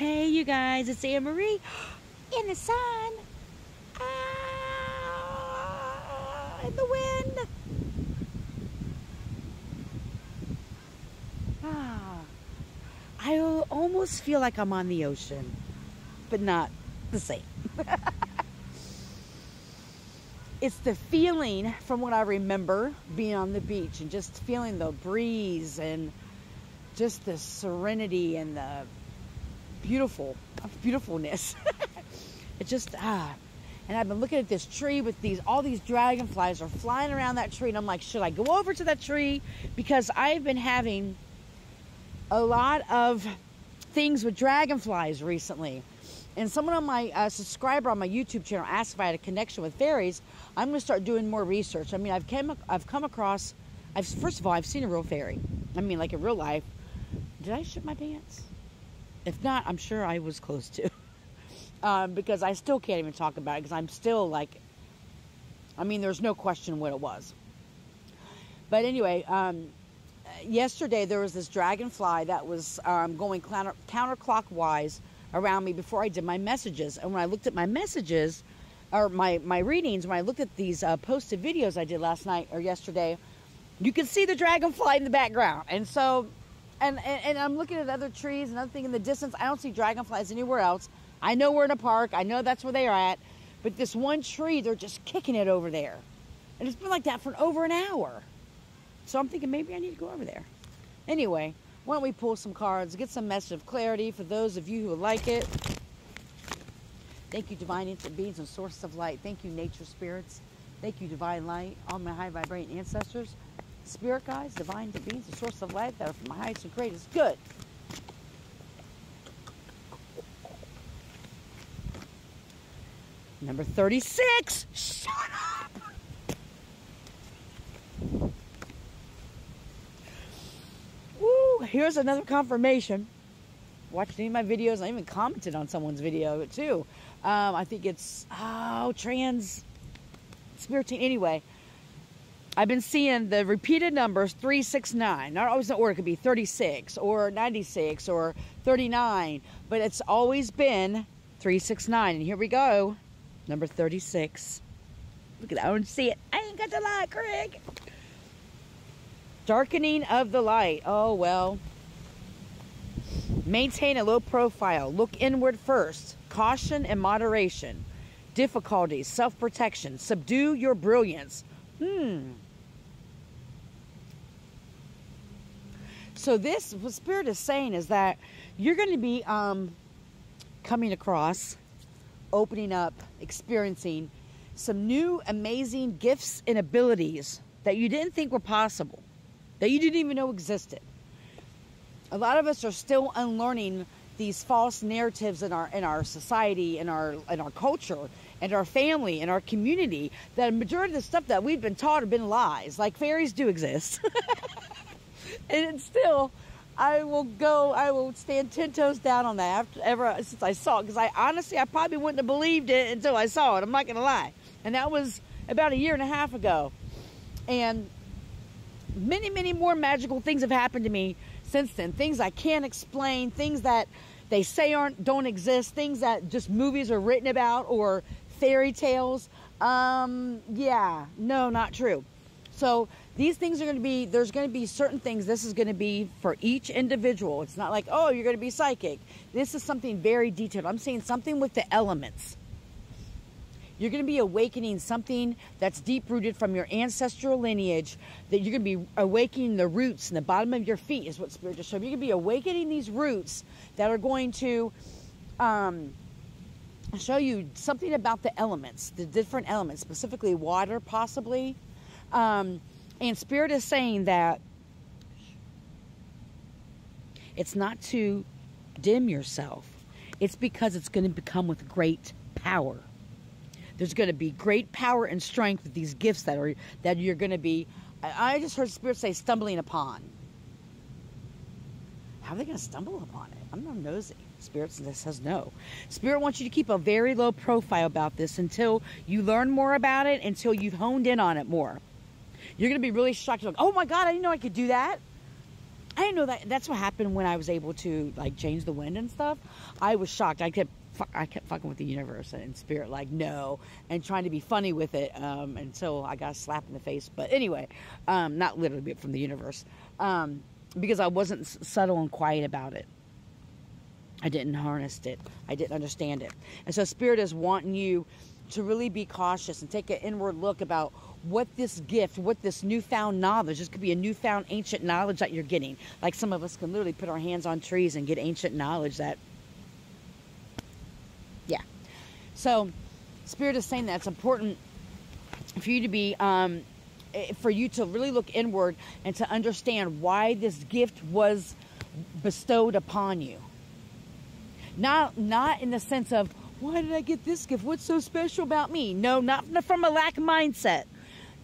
Hey, you guys, it's AnnMarie in the sun. Ah, in the wind. Ah, I almost feel like I'm on the ocean, but not the same. it's the feeling from what I remember being on the beach and just feeling the breeze and just the serenity and the beautiful beautifulness. it just ah and I've been looking at this tree with these all these dragonflies are flying around that tree and I'm like, should I go over to that tree? Because I've been having a lot of things with dragonflies recently. And someone on my uh, subscriber on my YouTube channel asked if I had a connection with fairies. I'm going to start doing more research. I mean, I've came, I've come across, I've first of all, I've seen a real fairy. I mean, like in real life. Did I shit my pants? If not, I'm sure I was close to. um, because I still can't even talk about it because I'm still like, I mean, there's no question what it was. But anyway, um, yesterday there was this dragonfly that was um, going counter, counterclockwise around me before I did my messages. And when I looked at my messages, or my, my readings, when I looked at these uh, posted videos I did last night or yesterday, you can see the dragonfly in the background. And so, and, and, and I'm looking at other trees and other thing in the distance. I don't see dragonflies anywhere else. I know we're in a park. I know that's where they are at. But this one tree, they're just kicking it over there. And it's been like that for over an hour. So I'm thinking maybe I need to go over there. Anyway, why don't we pull some cards, get some message of clarity for those of you who like it. Thank you, divine instant beings and sources of light. Thank you, nature spirits. Thank you, divine light, all my high vibrating ancestors, spirit guides, divine beings, the source of life that are from my highest and greatest good. Number 36. Shut up! Woo! Here's another confirmation. Watched any of my videos. I even commented on someone's video too. Um, I think it's oh trans spirit. Anyway, I've been seeing the repeated numbers 369. Not always in order. It could be 36 or 96 or 39, but it's always been 369. And here we go. Number 36. Look at that. I don't see it. I ain't got the light, Craig. Darkening of the light. Oh, well. Maintain a low profile. Look inward first. Caution and moderation. Difficulties. Self protection. Subdue your brilliance. Hmm. So, this, what Spirit is saying is that you're going to be um, coming across, opening up, experiencing some new amazing gifts and abilities that you didn't think were possible that you didn't even know existed. A lot of us are still unlearning these false narratives in our in our society, in our in our culture, and our family, and our community. That a majority of the stuff that we've been taught have been lies. Like fairies do exist, and still, I will go. I will stand ten toes down on that after ever since I saw it. Because I honestly, I probably wouldn't have believed it until I saw it. I'm not gonna lie, and that was about a year and a half ago, and many, many more magical things have happened to me since then. Things I can't explain, things that they say aren't don't exist, things that just movies are written about or fairy tales. Um, yeah, no, not true. So these things are going to be there's going to be certain things this is going to be for each individual. It's not like, "Oh, you're going to be psychic." This is something very detailed. I'm saying something with the elements. You're going to be awakening something that's deep rooted from your ancestral lineage. That you're going to be awakening the roots in the bottom of your feet, is what Spirit just showed. You're going to be awakening these roots that are going to um, show you something about the elements, the different elements, specifically water, possibly. Um, and Spirit is saying that it's not to dim yourself, it's because it's going to become with great power. There's going to be great power and strength with these gifts that are that you're going to be. I, I just heard Spirit say stumbling upon. How are they going to stumble upon it? I'm not nosy. Spirit says no. Spirit wants you to keep a very low profile about this until you learn more about it, until you've honed in on it more. You're going to be really shocked. You're like, oh my God, I didn't know I could do that. I didn't know that. That's what happened when I was able to like change the wind and stuff. I was shocked. I kept I kept fucking with the universe and spirit, like no, and trying to be funny with it. Um, so I got a slap in the face. But anyway, um, not literally, but from the universe, um, because I wasn't subtle and quiet about it. I didn't harness it. I didn't understand it. And so spirit is wanting you to really be cautious and take an inward look about what this gift, what this newfound knowledge, this could be a newfound ancient knowledge that you're getting. Like some of us can literally put our hands on trees and get ancient knowledge that, yeah. So, Spirit is saying that it's important for you to be, um, Eh, for you to really look inward and to understand why this gift was bestowed upon you. Not, not in the sense of, why did I get this gift? What's so special about me? No, not from a lack mindset.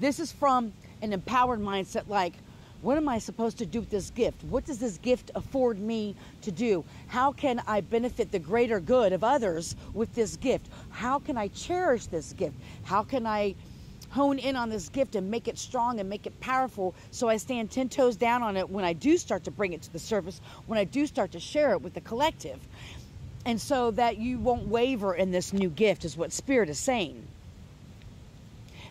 This is from an empowered mindset like, what am I supposed to do with this gift? What does this gift afford me to do? How can I benefit the greater good of others with this gift? How can I cherish this gift? How can I hone in on this gift and make it strong and make it powerful so I stand 10 toes down on it when I do start to bring it to the surface, when I do start to share it with the collective? And so that you won't waver in this new gift, is what Spirit is saying.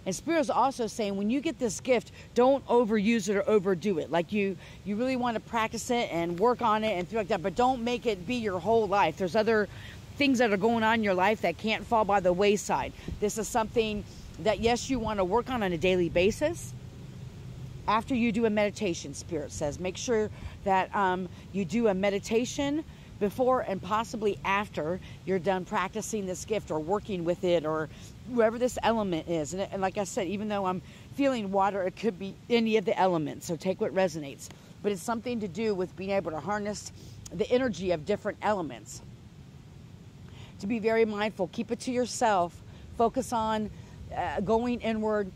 And Spirit is also saying when you get this gift, don't overuse it or overdo it. Like you, you really want to practice it and work on it and things like that, but don't make it be your whole life. There's other things that are going on in your life that can't fall by the wayside. This is something that yes, you want to work on on a daily basis. After you do a meditation, Spirit says, make sure that um, you do a meditation before and possibly after you're done practicing this gift or working with it or whoever this element is. And, and, like I said, even though I'm feeling water, it could be any of the elements. So take what resonates. But it's something to do with being able to harness the energy of different elements. To be very mindful, keep it to yourself, focus on uh, going inward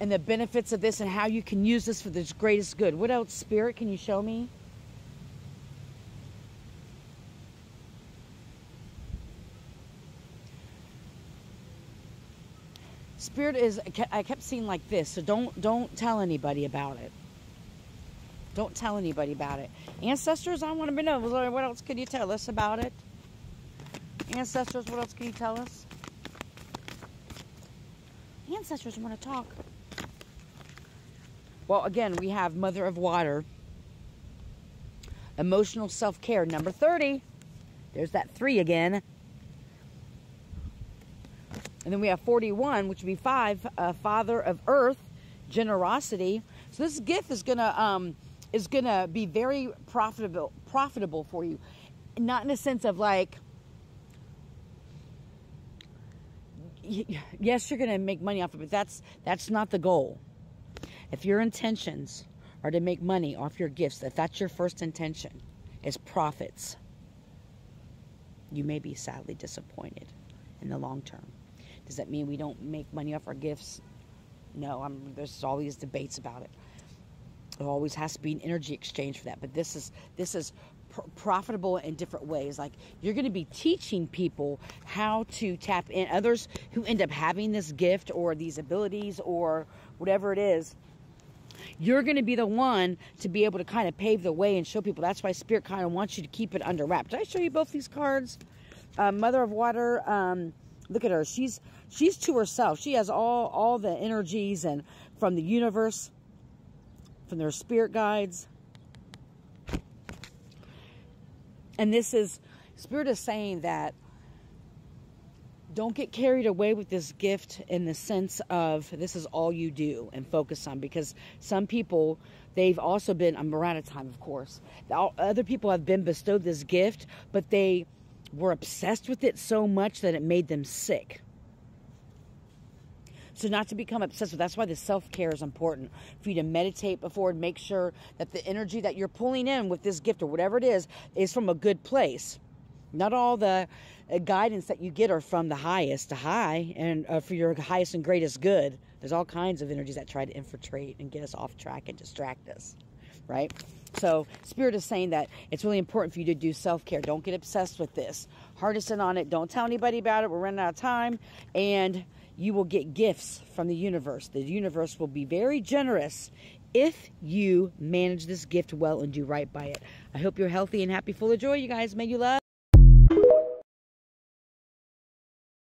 and the benefits of this and how you can use this for the greatest good. What else, Spirit, can you show me? Spirit is I kept seeing like this, so don't don't tell anybody about it. Don't tell anybody about it. Ancestors, I want to know what else could you tell us about it? Ancestors, what else can you tell us? Ancestors want to talk. Well, again, we have Mother of Water. Emotional self-care, number 30. There's that three again. And then we have 41, which would be five, uh, Father of Earth, generosity. So this gift is gonna um, is gonna be very profitable profitable for you, not in a sense of like. Yes, you're gonna make money off of it. But that's that's not the goal. If your intentions are to make money off your gifts, if that's your first intention, is profits, you may be sadly disappointed in the long term. Does that mean we don't make money off our gifts? No, I'm, there's all these debates about it. There always has to be an energy exchange for that. But this is this is pr- profitable in different ways. Like you're going to be teaching people how to tap in. Others who end up having this gift or these abilities or whatever it is you're going to be the one to be able to kind of pave the way and show people. That's why Spirit kind of wants you to keep it under wrap. Did I show you both these cards? Uh, Mother of Water, um, Look at her. She's she's to herself. She has all all the energies and from the universe, from their spirit guides. And this is spirit is saying that don't get carried away with this gift in the sense of this is all you do and focus on because some people they've also been i'm around a time of course other people have been bestowed this gift but they were obsessed with it so much that it made them sick. So not to become obsessed with that's why the self-care is important. For you to meditate before and make sure that the energy that you're pulling in with this gift or whatever it is is from a good place. Not all the uh, guidance that you get are from the highest to high and uh, for your highest and greatest good. There's all kinds of energies that try to infiltrate and get us off track and distract us, right? So, Spirit is saying that it's really important for you to do self care. Don't get obsessed with this. Harness in on it. Don't tell anybody about it. We're running out of time. And you will get gifts from the universe. The universe will be very generous if you manage this gift well and do right by it. I hope you're healthy and happy, full of joy, you guys. May you love.